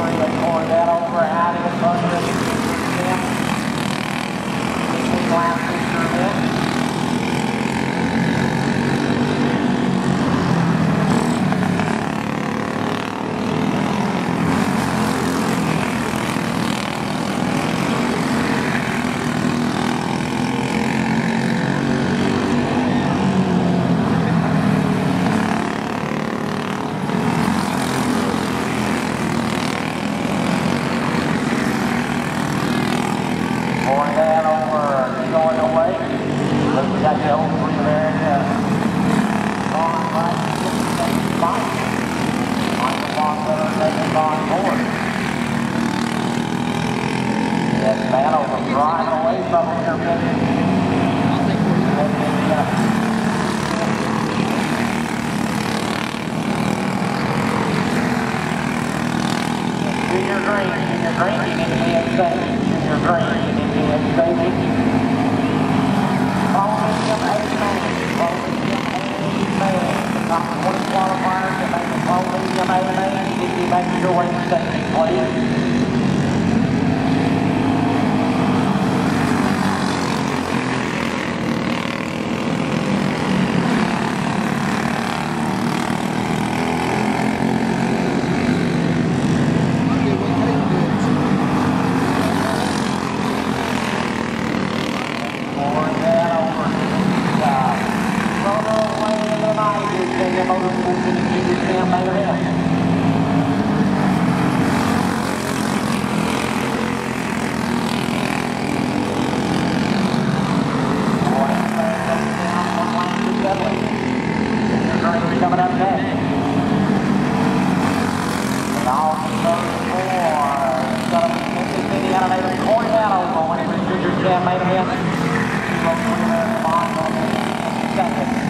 three, they poured that over, out in front of it. Sixteen laps this event. Pouring uh, Green, you need to be in. Junior Green, you need to be in safety. Coliseum Amen, Coliseum Amen. The top 20 qualifiers make the Coliseum Amen, you need to be making your way to safety, please. Sam main. Coming.